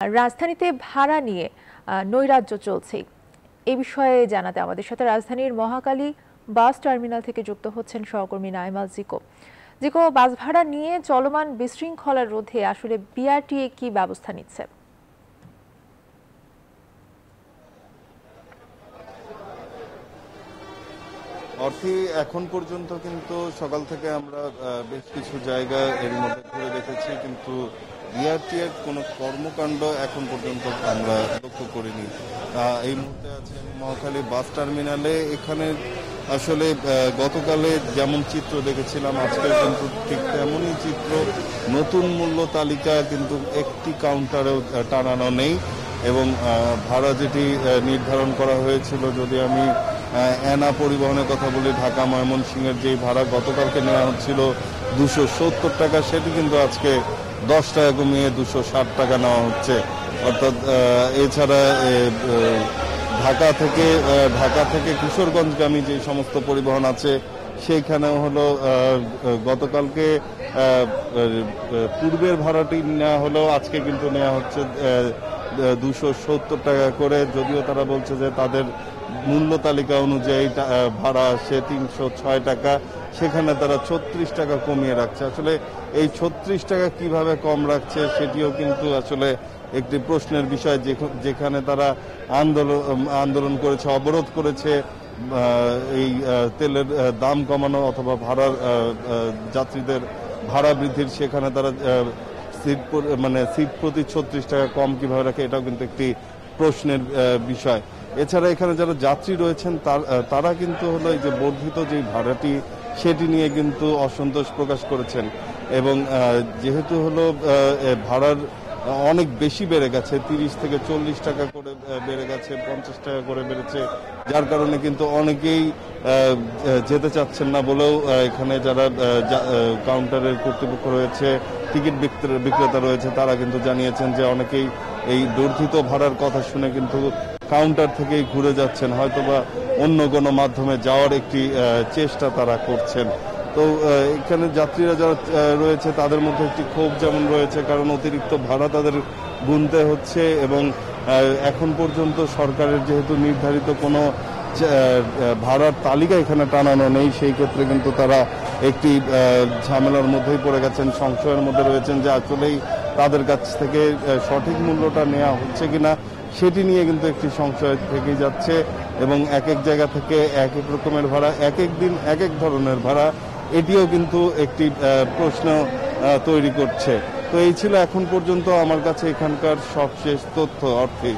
রাজধানীতে ভাড়া নিয়ে নৈরাজ্য চলছে। এ বিষয়ে জানাতে আমাদের সাথে রাজধানীর মহাকালী বাস টার্মিনাল থেকে যুক্ত হচ্ছেন সহকর্মী নাইমাল জিকো। জিকো, বাস ভাড়া নিয়ে চলমান বিশৃঙ্খলা রোধে আসলে বিআরটিএ কি ব্যবস্থা নিচ্ছে? অর্থে এখন পর্যন্ত কিন্তু সকাল থেকে আমরা বেশ কিছু জায়গা এর মধ্যে ঘুরে দেখেছি। কিন্তু বিআরটি এর কোনো কর্মকাণ্ড এখন পর্যন্ত আমরা লক্ষ্য করিনি। এই মুহূর্তে আছে মহাখালী বাস টার্মিনালে। এখানে আসলে গতকালে যেমন চিত্র দেখেছিলাম আজকে কিন্তু ঠিক তেমনই চিত্র। নতুন মূল্য তালিকা কিন্তু একটি কাউন্টারেও টানানো নেই এবং ভাড়া যেটি নির্ধারণ করা হয়েছিল, যদি আমি এনা পরিবহনের কথা বলি, ঢাকা ময়মনসিংহের যে ভাড়া গতকালকে নেওয়া হচ্ছিল দুশো সত্তর টাকা, সেটি কিন্তু আজকে দশ টাকা কমিয়ে দুশো ষাট টাকা নেওয়া হচ্ছে। অর্থাৎ এছাড়া ঢাকা থেকে ঢাকা থেকে কিশোরগঞ্জগামী যে সমস্ত পরিবহন আছে, সেইখানেও হলো গতকালকে পূর্বের ভাড়াটি নেওয়া হলেও আজকে কিন্তু নেওয়া হচ্ছে দুশো সত্তর টাকা করে, যদিও তারা বলছে যে তাদের মূল্য তালিকা অনুযায়ী ভাড়া সে তিনশো ছয় টাকা, সেখানে তারা ছত্রিশ টাকা কমিয়ে রাখছে। আসলে এই ছত্রিশ টাকা কীভাবে কম রাখছে সেটিও কিন্তু আসলে একটি প্রশ্নের বিষয় যেখ- যেখানে তারা আন্দোলন আন্দোলন করেছে, অবরোধ করেছে এই তেলের দাম কমানো অথবা ভাড়ার যাত্রীদের ভাড়া বৃদ্ধির, সেখানে তারা সিট মানে সিট প্রতি ছত্রিশ টাকা কম কীভাবে রাখে, এটাও কিন্তু একটি প্রশ্নের বিষয়। এছাড়া এখানে যারা যাত্রী রয়েছেন, তার- তারা কিন্তু হলো এই যে বর্ধিত যে ভাড়াটি, সেটি নিয়ে কিন্তু অসন্তোষ প্রকাশ করেছেন। এবং যেহেতু হলো ভাড়ার অনেক বেশি বেড়ে গেছে, তিরিশ থেকে চল্লিশ টাকা করে বেড়ে গেছে, পঞ্চাশ টাকা করে বেড়েছে। যার কারণে কিন্তু অনেকেই যেতে চাচ্ছেন না বলেও এখানে যারা কাউন্টারের কর্তৃপক্ষ রয়েছে, টিকিট বিক্রে- বিক্রেতা রয়েছে, তারা কিন্তু জানিয়েছেন যে অনেকেই এই বর্ধিত ভাড়ার কথা শুনে কিন্তু কাউন্টার থেকেই ঘুরে যাচ্ছেন। হয়তোবা অন্য কোনো মাধ্যমে যাওয়ার একটি চেষ্টা তারা করছেন। তো এখানে যাত্রীরা যারা রয়েছে তাদের মধ্যে একটি ক্ষোভ যেমন রয়েছে, কারণ অতিরিক্ত ভাড়া তাদের গুনতে হচ্ছে এবং এখন পর্যন্ত সরকারের যেহেতু নির্ধারিত কোনো ভাড়ার তালিকা এখানে টানানো নেই, সেই ক্ষেত্রে কিন্তু তারা একটি ঝামেলার মধ্যেই পড়ে গেছেন, সংশয়ের মধ্যে রয়েছেন যে আসলেই তাদের কাছ থেকে সঠিক মূল্যটা নেওয়া হচ্ছে কিনা, সেটি নিয়ে কিন্তু একটি সংশয় থেকে যাচ্ছে এবং এক এক জায়গা থেকে এক এক রকমের ভাড়া, এক এক দিন এক এক ধরনের ভাড়া এটিও কিন্তু একটি প্রশ্ন তৈরি করছে। তো এই ছিল এখন পর্যন্ত আমার কাছে এখানকার সবশেষ তথ্য, অর্থে।